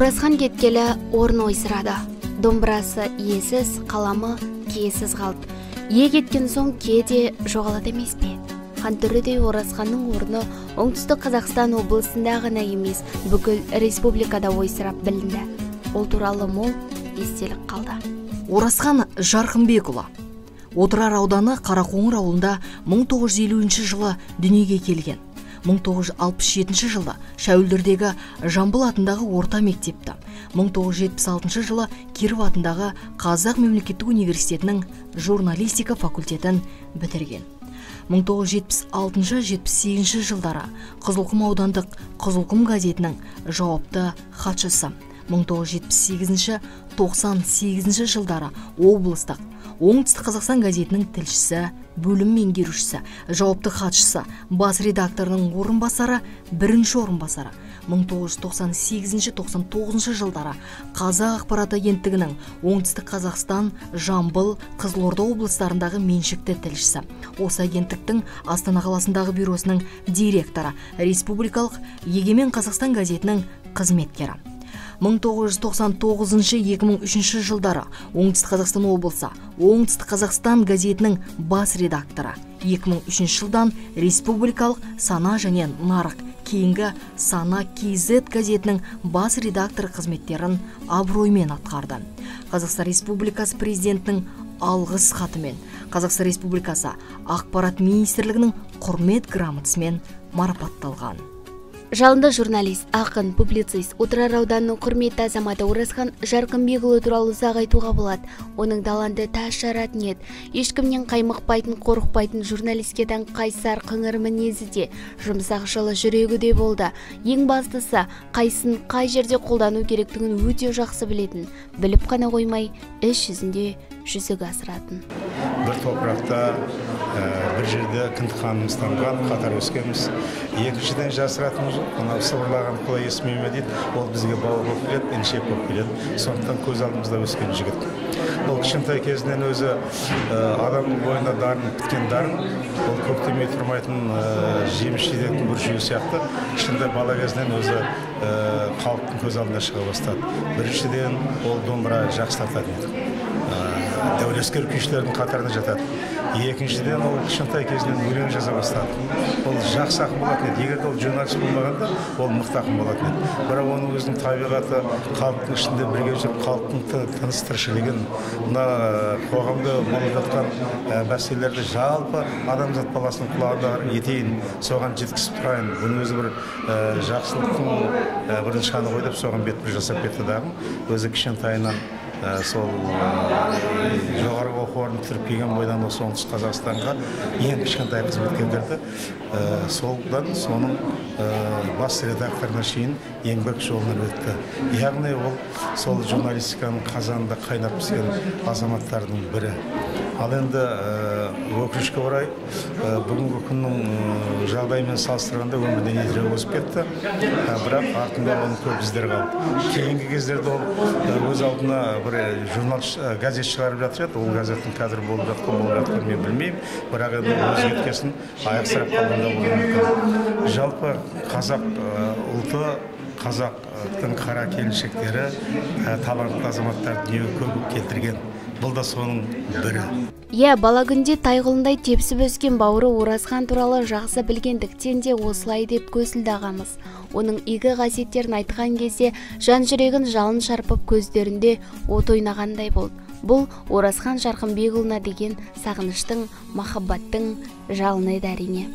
оразхан кеткелі орын ойсырады. Домбырасы иесіз қаламы киесіз қалды. Ие кеткен соң ке де жоғалады емес пе? Хантөредей оразханның орны оңтүстік қазақстан облысында ғана емес бүкіл республикада ойсырап білінді. Ол туралы мол естелік қалды. Оразхан жарқынбекұлы. Отырар ауданы қарақоңыр ауылында 1950 жылы дүниеге келген. 1967 жылы шәуілдірдегі жамбыл атындағы орта мектепті 1976 жылы киров атындағы қазақ мемлекеттік университетінің журналистика факультетін бітірген. 1976-78 жылдары қызылқұм аудандық қызылқұм газетінің жауапты хатшысы 1978-98 жылдары облыстық оңтүстік қазақстан газетінің тілшісі бөлім меңгерушісі жауапты хатшысы бас редакторының орынбасары бірінші орынбасары. 1998-99 жылдары қазақ ақпарат агенттігінің оңтүстік қазақстан жамбыл қызылорда облыстарындағы меншікті тілшісі. Осы агенттіктің астана қаласындағы бюросының директоры республикалық егемен қазақстан газетінің қызметкері. 1999-2003 жылдары оңтүстік қазақстан облысы оңтүстік қазақстан газетінің бас редакторы. 2003 жылдан республикалық сана және нарық кейінгі сана kz газетінің бас редакторы қызметтерін абыроймен атқарды. Қазақстан республикасы президентінің алғыс хатымен қазақстан республикасы ақпарат министрлігінің құрмет грамотасымен марапатталған. Жалынды журналист ақын публицист отырар ауданының құрметті азаматы оразхан жарқынбекұлы туралы ұзақ айтуға болады. Оның таланты тас жаратын еді. Ешкімнен қаймықпайтын қорықпайтын журналистке тән қайсар қыңыр мінезі де жұмсақ жылы жүрегі де болды. Ең бастысы қайсын қай жерде қолдану керектігін өте жақсы білетін біліп қана қоймай іс жүзінде жүзеге асыратын. Бір топырақта бір жерде кіндік қанымыз тамған қатар өскенбіз. Екіншіден жасыратынымыз мынау сыбырлаған құлай есімеме дейді. Ол бізге бауыр болып келеді інішек болып келеді. Сондықтан көз алдымызда өскен жігіт. Ол кішкентай кезінен өзі адамның бойында дарын біткен дарын. Ол көктемей тұрмайтын жеміс жидектің бір сияқты. Кішкентай бала кезінен өзі халықтың көз алдына шыға бастады. Біріншіден ол домбыра жақсы тартатын еді. Дәулескер күйшілердің қатарына жатады. Екіншіден ол кішкентай кезінен өлең жаза бастады. Ол жақсы ақын болатын еді. Егер де ол журналист болмағанда ол мықты ақын болатын еді. Бірақ оның өзінің табиғаты халықтың ішінде бірге жүріп халықтың тыныс тіршілігін мына қоғамда болып жатқан мәселелерді жалпы адамзат баласының құлағында етейін соған жеткізіп тұрайын. Бұның өзі бір жақсылықтың бір нышаны ғой деп соған бетбұрыс жасап кетті дағы. Өзі кішкентайынан сол жоғарғы оқу орнын бітіріп келген бойдан осы оңтүстік қазақстанға ең кішкентай қызметкерлерді солдан соның бас редакторына шейін еңбек жолынан өтті. Яғни ол сол журналистиканың қазанында қайнап піскен азаматтардың бірі. Ал енді өкінішке орай бүгінгі күннің жағдайымен салыстырғанда өмірден ертерек өсіп кетті. Бірақ артында оның көп іздері қалды. Кейінгі кездерде ол өз алдына бір журнал газет шығарып жатыр еді. Ол газеттің қазір болып жатқан болып жатқанын мен білмеймін. Бірақ енді өз кеткесін аяқсырап қалған да болуы жалпы қазақ ұлты қазақтың қара келіншектері талантты азаматтар дүниеге көп келтірген. Бұл да соның бірі. Иә бала күнде тайғұлындай тепсіп өскен бауыры оразхан туралы жақсы білгендіктен де осылай деп көсілді ағамыз. Оның игі қасиеттерін айтқан кезде жан жүрегін жалын шарпып көздерінде от ойнағандай болды. Бұл оразхан жарқынбекұлына деген сағыныштың махаббаттың жалыны еді әрине.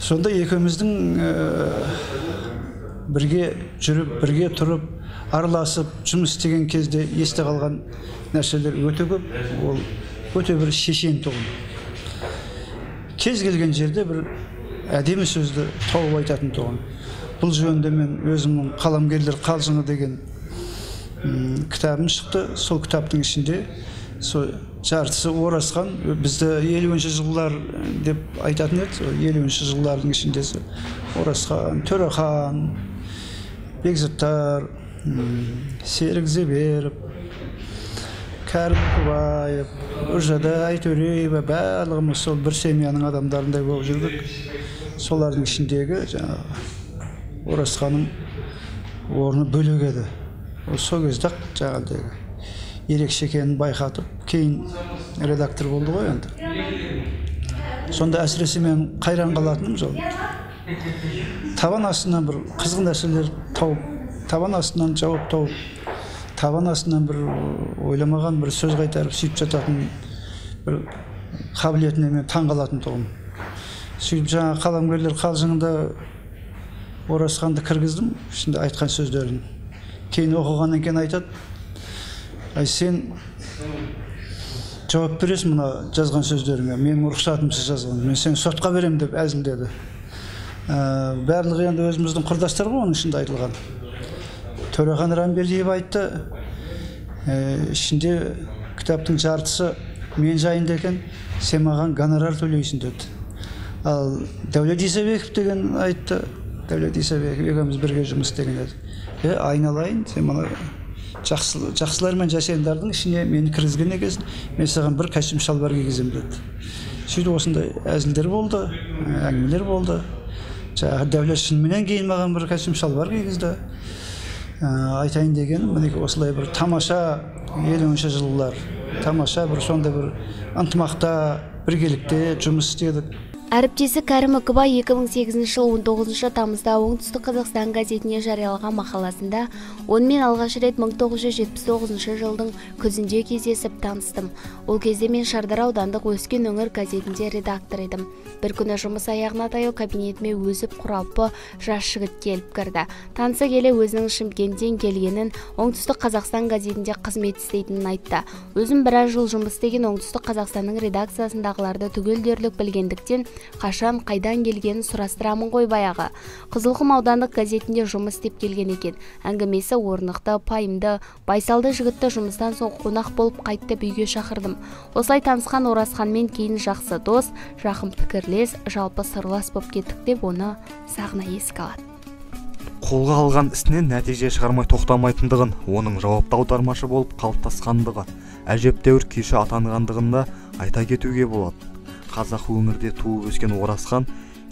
Сонда екеуміздің бірге жүріп бірге тұрып араласып жұмыс істеген кезде есте қалған нәрселер өте көп. Ол өте бір шешен тұғын. Кез келген жерде бір әдемі сөзді тауып айтатын тұғын. Бұл жөнінде мен өзімнің қаламгерлер қалжыңы деген кітабым шықты. Сол кітаптың ішінде сол жартысы оразхан бізді елуінші жылдар деп айтатын еді. Елуінші жылдардың ішінде оразхан төрехан бекзаттар серік зеберов кәрім үкібаев үржада айтөреева барлығымыз сол бір семьяның адамдарындай болып жүрдік. Солардың ішіндегі жаңағы оразханым орны бөлек еді. Ол сол кезде ақ жаңағыдегі ерекше екенін байқатып кейін редактор болды ғой енді. Сонда әсіресе мен қайран қалатыным сол. Табан астынан бір қызық нәрселер тауып табан астынан жауап тауып табан астынан бір ойламаған бір сөз қайтарып сөйтіп жататын бір қабілетіне мен таң қалатын тұғым сөйтіп жаңағы қаламгерлер қалжыңында оразханды кіргіздім ішінде айтқан сөздерін. Кейін оқығаннан кейін айтады ай сен жауап бересің мына жазған сөздеріңе менің рұқсатымсыз жазған мен сені сотқа беремін деп әзілдеді. Ә, барлығы енді өзіміздің құрдастар ғой оның ішінде айтылған. Төрехан рамбердиев айтты. Ә, ішінде кітаптың жартысы мен жайында екен сен маған гонорар төлейсің деді. Ал дәулет исабеков деген айтты. Дәулет исабеков екеуміз бірге жұмыс істеген едік. Е айналайын сен мына жақсы жақсылар мен жайсаңдардың ішіне мені кіргізген екенсің. Мен саған бір костюм шалбар кигіземін деді. Сөйтіп осындай әзілдер болды әңгімелер болды. Жаңағы дәулет шыныменен кейін маған бір костюм шалбар кигізді. Айтайын дегенім мінекей осылай бір тамаша елуінші жылдар тамаша бір сондай бір ынтымақта біргелікте жұмыс істедік әріптесі кәрім үкібай 2008 жылы 19 тамызда оңтүстік қазақстан газетіне жариялаған мақаласында онымен алғаш рет 1979 жылдың күзінде кездесіп таныстым. Ол кезде мен шардар аудандық өскен өңір газетінде редактор едім. Бір күні жұмыс аяғына таяу кабинетіме өзіп құралпы жас жігіт келіп кірді. Таныса келе өзінің шымкенттен келгенін оңтүстік қазақстан газетінде қызмет істейтінін айтты. Өзім біраз жыл жұмыс істеген оңтүстік қазақстанның редакциясындағыларды түгел дерлік білгендіктен қашан қайдан келгенін сұрастырамын ғой баяғы. Қызылқұм аудандық газетінде жұмыс істеп келген екен. Әңгімесі орнықты пайымды. Байсалды жігітті жұмыстан соң қонақ болып қайтты үйге шақырдым. Осылай танысқан оразханмен кейін жақсы дос жақын пікірлес жалпы сырлас болып кеттік деп оны сағына еске алады. Қолға алған ісінен нәтиже шығармай тоқтамайтындығын оның жауапты аудармашы болып қалыптасқандығы әжептәуір күйші атанғандығын да айта кетуге болады. Қазақ өңірде туып өскен оразхан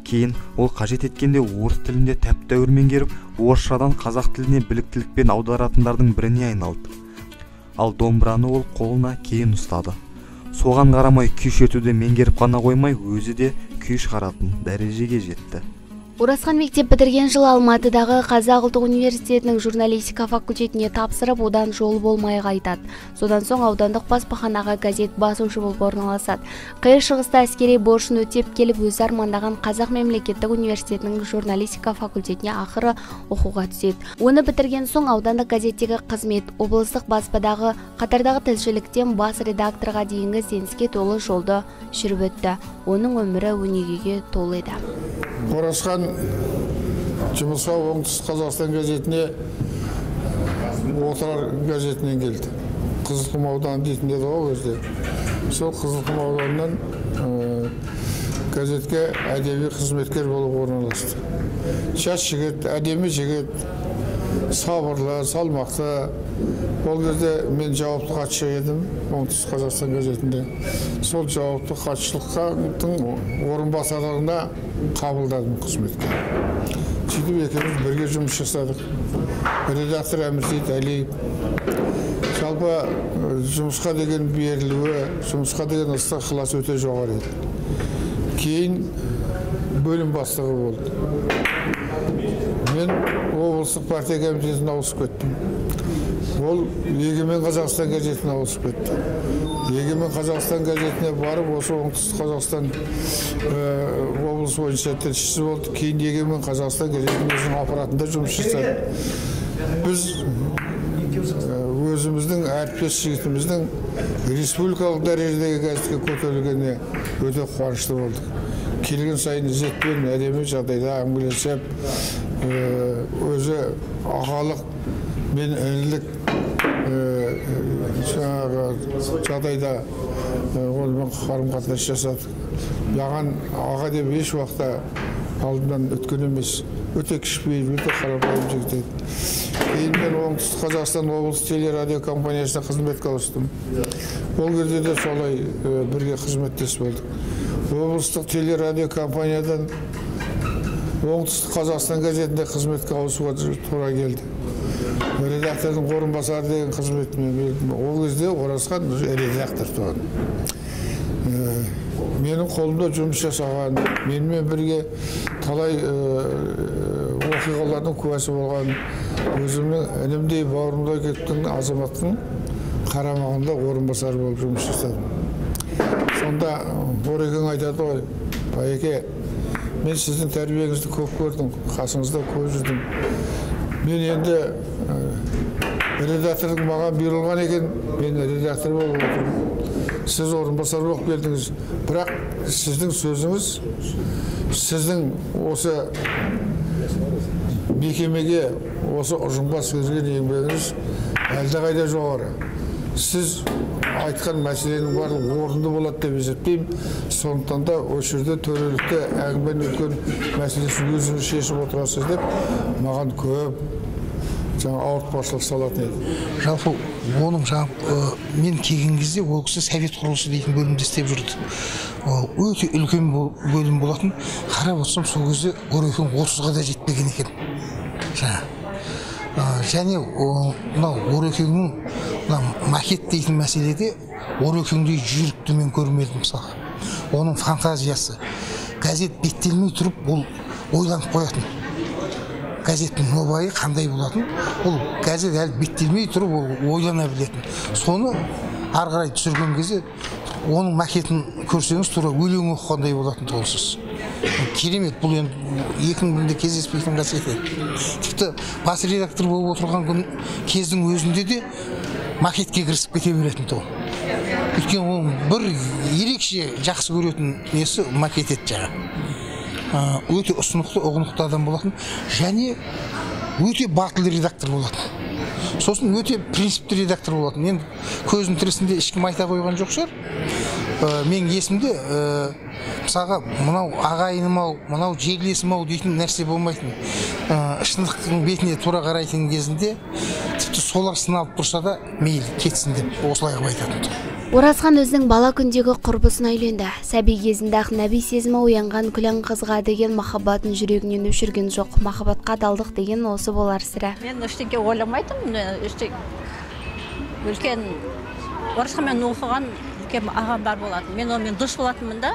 кейін ол қажет еткенде орыс тілінде тәп тәуір меңгеріп орысшадан қазақ тіліне біліктілікпен аударатындардың біріне айналды. Ал домбыраны ол қолына кейін ұстады. Соған қарамай күй шертуді меңгеріп қана қоймай өзі де күй шығаратын дәрежеге жетті. Оразхан мектеп бітірген жылы алматыдағы қазақ ұлттық университетінің журналистика факультетіне тапсырып одан жол болмай қайтады содан соң аудандық баспаханаға газет басушы болып орналасады. Қиыр шығыста әскери борышын өтеп келіп өзі армандаған қазақ мемлекеттік университетінің журналистика факультетіне ақыры оқуға түседі. Оны бітірген соң аудандық газеттегі қызмет облыстық баспадағы қатардағы тілшіліктен бас редакторға дейінгі ізденіске толы жолды жүріп өтті. Оның өмірі өнегеге толы еді. Оразхан жұмысқа оңтүстік қазақстан газетіне отырар газетінен келді. Қызылқұм ауданы дейтін еді ғой ол кезде. Сол қызылқұм ауданынан газетке әдеби қызметкер болып орналасты. Жас жігіт әдемі жігіт. Сабырлы салмақты ол кезде мен жауапты хатшы едім оңтүстік қазақстан газетінде сол жауапты хатшылықтың орынбасарлығына қабылдадым қызметке сөйтіп екеуміз бірге жұмыс жасадық редактор әмірсейіт әлиев жалпы жұмысқа деген берілуі жұмысқа деген ыстық ықыласы өте жоғары еді кейін бөлім бастығы болды мен облыстық партия комитетіне ауысып кеттім. Ол егемен қазақстан газетіне ауысып кетті. Егемен қазақстан газетіне барып осы оңтүстік қазақстан облыс бойынша тілшісі болды. Кейін егемен қазақстан газетінің өзінің аппаратында жұмыс жасады. Біз өзіміздің әріптес жігітіміздің республикалық дәрежедегі газетке көтерілгеніне өте қуанышты болдық. Келген сайын ізетпен әдемі жағдайда әңгімелесіп өзі ағалық мен інілік жаңағы жағдайда онымен қарым қатынас жасадық маған аға деп еш уақытта алдымнан өткен емес өте кішіпейіл өте қарапайым жігіт еді кейін мен оңтүстік қазақстан облыстық телерадио компаниясына қызметке ауыстым ол кезде де солай бірге қызметтес болдық облыстық телерадио компаниядан оңтүстік қазақстан газетінде қызметке ауысуға тура келді редактордың орынбасары деген қызметімен бердім. ол кезде оразхан редактор тұғын менің қолымда жұмыс жасаған менімен бірге талай оқиғалардың куәсі болған өзімнің інімдей бауырымдай кеткен азаматтың қарамағында орынбасар болып жұмыс жасадым сонда орекең айтады ғой байеке мен сіздің тәрбиеңізді көп көрдім қасыңызда көп жүрдім мен енді ә, редактордың маған бұйырылған екен мен редактор болып отырмын сіз орынбасар болып келдіңіз бірақ сіздің сөзіңіз сіздің осы мекемеге осы ұжымға сіңірген еңбегіңіз әлдеқайда жоғары сіз айтқан мәселенің барлығы орынды болады деп есептеймін. Сондықтан да осы жерде төрелікте әңгіменің өткен мәселесін өзіңіз шешіп отырасыз деп маған көп жаңа ауыртпашылық салатын еді. Жалпы оның жаңа мен келген кезде ол кісі совет құрылысы дейтін бөлімде істеп жүрді. Өте үлкен бөлім болатын. Қарап отырсам сол кезде орекең отызға да жетпеген екен. Жаңа. Және мынау орекеңнің макет дейтін мәселеде орекеңдей жүйрікті мен көрмедім мысалы. Оның фантазиясы. Газет беттелмей тұрып ол ойланып қоятын. Газеттің нобайы қандай болатын? Ол газет әлі беттелмей тұрып ол ойлана білетін. Соны ары қарай түсірген кезде оның макетін көрсеңіз тура өлең оқығандай болатын толсыз. Керемет бұл енді екі мың кездеспейтін қасиет тіпті бас редактор болып отырған күн кездің өзінде де макетке кірісіп кете беретін тұғын. Өйткені оның бір ерекше жақсы көретін несі? Макет еді жаңағы өте ұсынықты ұғынықты адам болатын және өте батыл редактор болатын. Сосын өте принципті редактор болатын. Енді көзім тірісінде ешкім айта қойған жоқ шығар. Ә, менің есімде ә, мысалға мынау ағайыным ау мынау жерлесім ау дейтін нәрсе болмайтын ә, шындықтың бетіне тура қарайтын кезінде тіпті солар сыналып тұрса да мейлі кетсін деп осылай қылып айтатын оразхан өзінің бала күндегі құрбысына үйленді. Сәби кезінде ақ нәби сезімі оянған күлән қызға деген махаббатын жүрегінен өшірген жоқ. Махаббатқа адалдық деген осы болар сірә. Мен ештеңе ойламайтынмын үлкен оразханмен оқыған үлкен ағам бар болатын мен онымен дос болатынмын да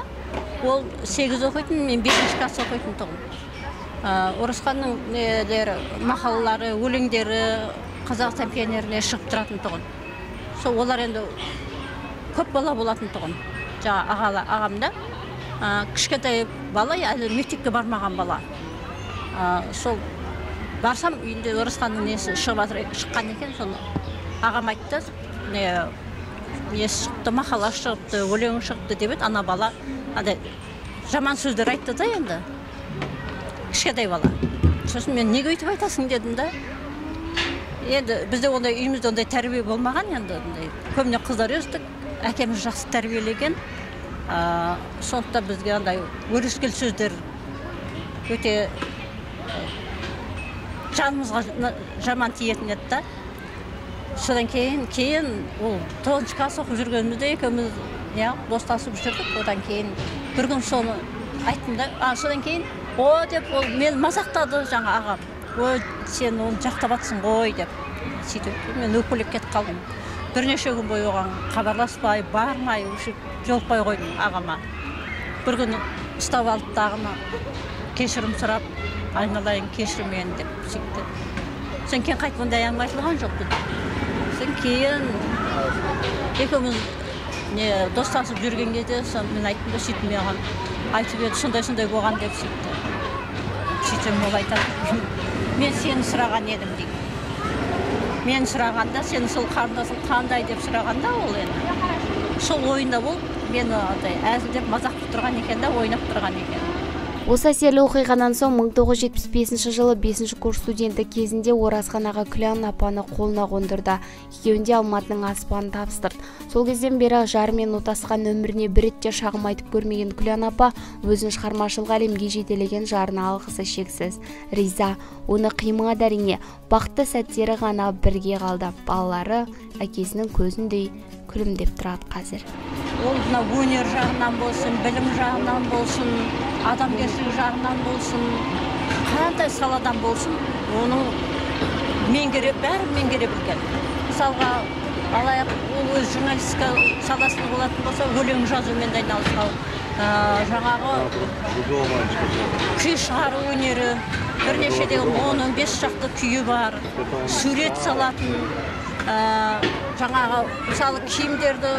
ол сегіз оқитын мен бесінші класс оқитын тұғым оразханның нелері мақалалары өлеңдері қазақстан пионеріне шығып тұратын тұғын сол олар енді көп бала болатын тұғын жаңа ағала ағамда ә, кішкентай бала әлі мектепке бармаған бала сол барсам үйінде оразханның несі шығып шыққан екен соны ағам айтты не несі шықты мақала шығыпты өлең шығыпты деп еді ана бала. Андай жаман сөздер айтты да енді. Кішкентай бала. Сосын мен неге өйтіп айтасың дедім да. Енді бізде ондай үйімізде ондай тәрбие болмаған енді көбіне қыздар өстік. Әкеміз жақсы тәрбиелеген. Сондықтан бізге андай өрескел сөздер өте жанымызға жаман тиетін еді да. Содан кейін кейін ол тоғызыншы класс оқып жүргенімізде екеуміз иә достасып жүрдік. Одан кейін бір күн соны айттым да а содан кейін о деп ол мені мазақтады жаңа ағам ой сен оны жақтап жатрсың ғой деп. Сөйтіп мен өкпелеп кетіп қалдым. Бірнеше күн бойы оған хабарласпай бармай уже жолықпай қойдым ағама. Бір күні ұстап алып дағыны кешірім сұрап айналайын кешір мені деп сөйтті. Содан кейін қайтып ондай әңгіме айтылған жоқ содан кейін екеуміз не достасып жүрген кезде мен айттым да сөйтіп маған айтып еді сондай сондай болған деп сөйтті. Сөйтсем ол айтады. Мен сені сұраған едім дейді мен сұрағанда сенің сол қарындасың қандай? деп сұрағанда ол енді сол ойында болып мені андай әзілдеп мазақ қылып тұрған екен да ойнап тұрған екен. Осы әсерлі оқиғадан соң 1975 жылы 5 курс студенті кезінде оразхан аға күлән апаны қолына қондырды. Екеуін де алматының аспанын табыстырды. Сол кезден бері жарымен отасқан өміріне бір рет те шағым айтып көрмеген күлән апа өзін шығармашылық әлемге жетелеген жарына алғысы шексіз. Риза оны қимады әрине бақытты сәттері ғана бірге қалды. Балалары әкесінің көзіндей күлімдеп тұрады қазір. Ол мына өнер жағынан болсын білім жағынан болсын адамгершілік жағынан болсын қандай саладан болсын оның меңгере бәрін меңгере білген мысалға алайық ол өз журналистика саласында болатын болса өлең жазумен де айналысқан жаңағы күй шығару өнері бірнеше де он он бес шақты күйі бар сурет салатын жаңағы мысалы киімдерді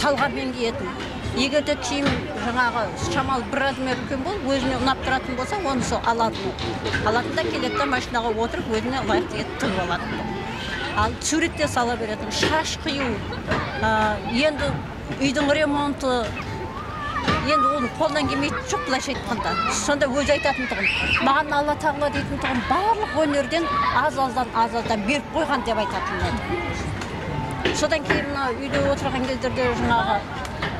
талғаммен киетін егер де киім жаңағы шамалы бір размер үлкен болып өзіне ұнап тұратын болса оны сол алатын. Алатын да келеді да машинаға отырып өзіне лайықты етіп тігіп алады ал сурет сала беретін. Шаш қию. Ә, енді үйдің ремонты енді оның қолынан келмейтін жоқ былайша айтқанда. Сонда өзі айтатын тұғын маған алла тағала дейтін тұғын барлық өнерден аз аздан аз аздан беріп қойған деп айтатын еді. Содан кейін мына үйде отырған кездерде жаңағы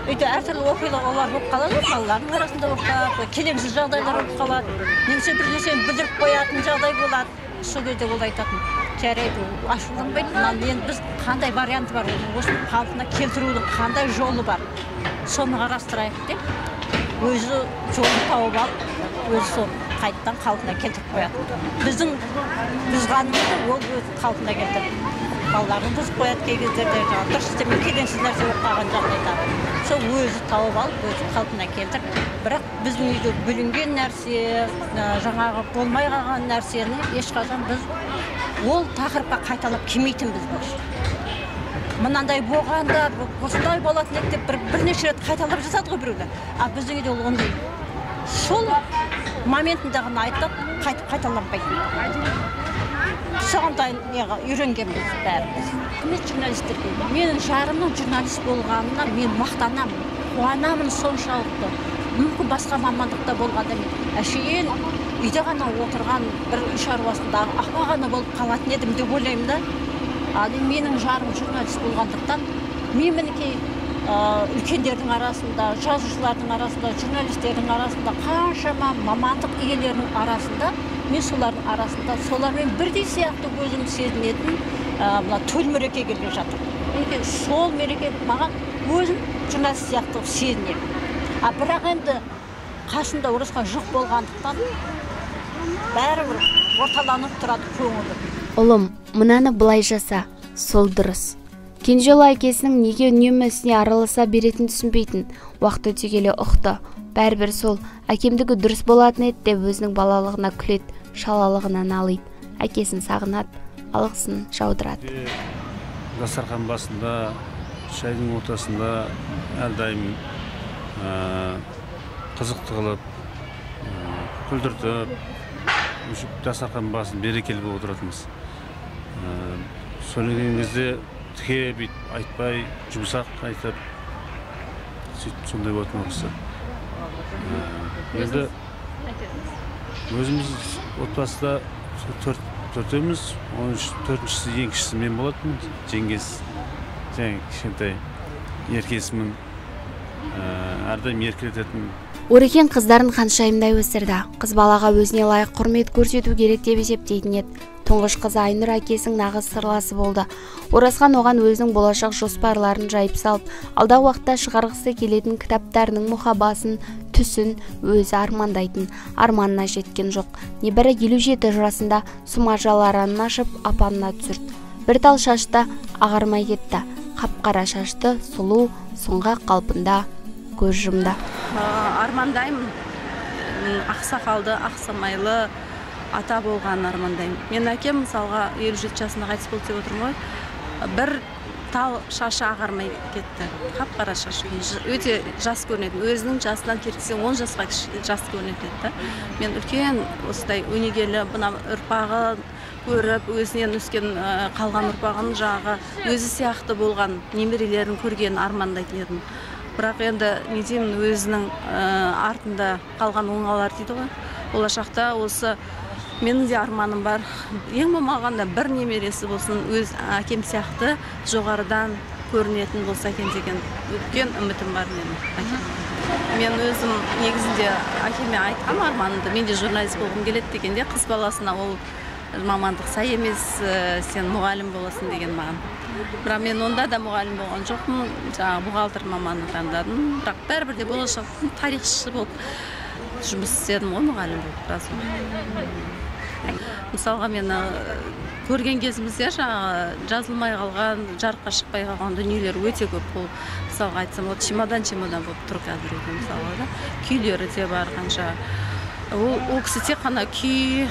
үйде әртүрлі оқиғалар болып қалады ғой балалардың арасында болып қалады келеңсіз жағдайлар болып қалады. Немесе бір нәрсені білдіріп қоятын жағдай болады. Сол кезде ол айтатын. Жарайды. Ашуланбайды мынаны енді? Біз қандай варианты бар? Осыны қалпына келтірудің қандай жолы бар? Соны қарастырайық деп өзі жолын тауып алып өзі соны қайтадан қалпына келтіріп қояды біздің бұзғанымызды ол өзі қалпына келтіріп балаларын бұзып қояды кей кездерде жаңағы дұрыс істемей келеңсіз нәрсе болып қалған жағдайда. Сол өзі тауып алып өзі қалпына келтіріп бірақ біздің үйде бүлінген нәрсе жаңағы болмай қалған нәрсені ешқашан біз ол тақырыпқа қайталап келмейтінбіз былайша мынандай болғанда осындай болатын еді деп бір бірнеше рет қайталап жазады ғой біреулер. А біздің үйде ол ондай. Сол моментінде ғана айтады қайтып қайталанбайтын. Соған неға үйренгенбіз бәріміз. Құрметті журналистерге менің жарымның журналист болғанына мен мақтанамын қуанамын соншалықты. Мүмкін басқа мамандықта болғанда мен әшейін үйде ғана отырған бір үй шаруасындағы аққа ғана болып қалатын едім деп ойлаймын да. Ал менің жарым журналист болғандықтан мен мінекей үлкендердің арасында жазушылардың арасында журналистердің арасында қаншама мамандық иелерінің арасында мен солардың арасында солармен бірдей сияқты өзім сезінетін мына төл мереке келе жатыр. Мінекей сол мереке маған өзім журналист сияқты сезінемін а бірақ енді қасында оразхан жоқ болғандықтан бәрібір орталанып тұрады көңілім ұлым мынаны былай жаса сол дұрыс. Кенже ұлы әкесінің неге үнемі ісіне араласа беретінін түсінбейтін уақыт өте келе ұқты. Бәрібір сол әкемдікі дұрыс болатын еді деп өзінің балалығына күледі шалалығына налиды. Әкесін сағынады алғысын жаудырады. Дастархан басында шайдың ортасында әрдайым қызықты қылып күлдіртіп дастархан басын берекелі болып отыратынбыз сөйлеген кезде тіке бүйтіп айтпай жұмсақ айтып сөйтіп сондай болатын ол кісі енді өзіміз отбасыда төрт төртеуміз оның төртіншісі ең кішісі мен болатынмын жеңгесі жаңағы кішкентай еркесімін әрдайым еркелететін. Орекең қыздарын ханшайымдай өсірді. Қыз балаға өзіне лайық құрмет көрсету керек деп есептейтін еді. Тұңғыш қызы айнұр әкесінің нағыз сырласы болды. Оразхан оған өзінің болашақ жоспарларын жайып салып алдағы уақытта шығарғысы келетін кітаптарының мұхабасын түсін өзі армандайтын арманына жеткен жоқ. Небәрі елу жеті жасында сумажаларын ашып апанына түсірді. Бір тал шашты ағармай кетті. Қап қара шашты сұлу сұңғақ қалпында көз жұмды армандаймын. Ақсақалды ақсамайлы ата болғанын армандаймын. Менің әкем мысалға елу жеті жасында қайтыс болды деп отырмын ғой. Бір тал шашы ағармай кетті. Қап қара шаш өте жас көрінетін. Өзінің жасынан келтірсең он жасқа жас көрінетін еді да. Мен үлкен осындай өнегелі мына ұрпағын көріп өзінен өскен қалған ұрпағын жаңағы өзі сияқты болған немерелерін көргенін армандайтын едім. Бірақ енді не деймін өзінің артында қалған оңалар дейді ғой. Болашақта осы менің де арманым бар. Ең болмағанда бір немересі болсын өз әкем сияқты жоғарыдан көрінетін болса екен деген үлкен үмітім бар менің мен өзім негізінде әкеме айтқам арманымды мен де журналист болғым келеді дегенде қыз баласына ол мамандық сай емес сен мұғалім боласың деген маған. Бірақ мен онда да мұғалім болған жоқпын. Жаңағы бухгалтер мамандық таңдадым. Бірақ бәрібір де болашақ тарихшы болып жұмыс істедім ғой мұғалім болып біраз мысалға мен көрген кезімізде жаңағы жазылмай қалған жарыққа шықпай қалған дүниелер өте көп бұл мысалға айтсам вот чемодан чемодан болып тұр қазір үйде мысалға да? Күйлері де бар қанша. Ол, ол кісі тек қана күй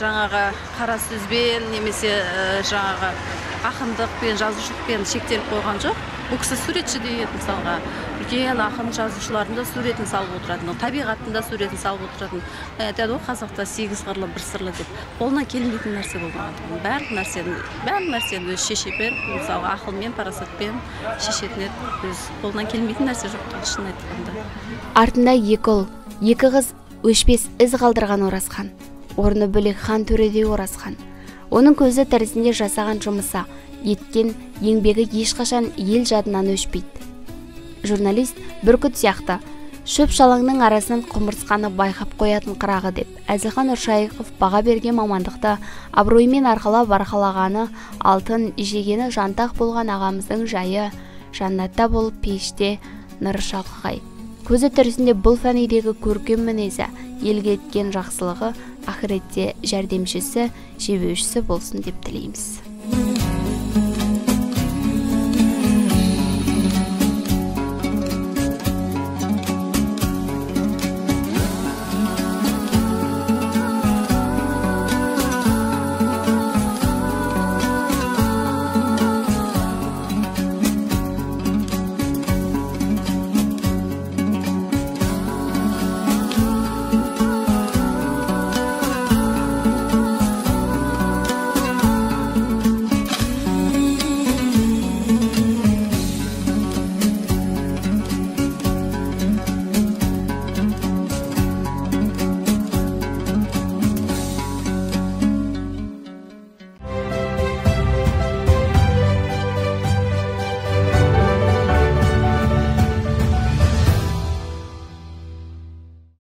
жаңағы қара сөзбен немесе жаңағы ақындықпен жазушылықпен шектеліп қойған жоқ. Бұл кісі суретші де еді мысалға. Үлкен ақын жазушылардың да суретін салып отыратын табиғаттың да суретін салып отыратын. Айтады ғой қазақта сегіз қырлы бір сырлы деп. Қолынан келмейтін нәрсе болмаған барлық нәрсені барлық нәрсені өзі шешепен мысалға ақылмен парасатпен шешетін еді өзі қолынан келмейтін нәрсе жоқ шын айтқанда. Артында екі ұл екі қыз өшпес із қалдырған оразхан орны бөлек хан төредей оразхан оның көзі тірісінде жасаған жұмысы. Еткен еңбегі ешқашан ел жадынан өшпейді. Журналист бүркіт сияқты. Шөп шалаңның арасынан құмырсқаны байқап қоятын қырағы деп. Әзілхан үршайықов баға берген мамандықты абыроймен арқалап арқалағаны алтын жегені жантақ болған ағамыздың жайы жаннатта болып пейіште нұры шалқығай көзі тірісінде бұл фәнидегі көркем мінезі елге еткен жақсылығы ақыретте жәрдемшісі жебеушісі болсын деп тілейміз.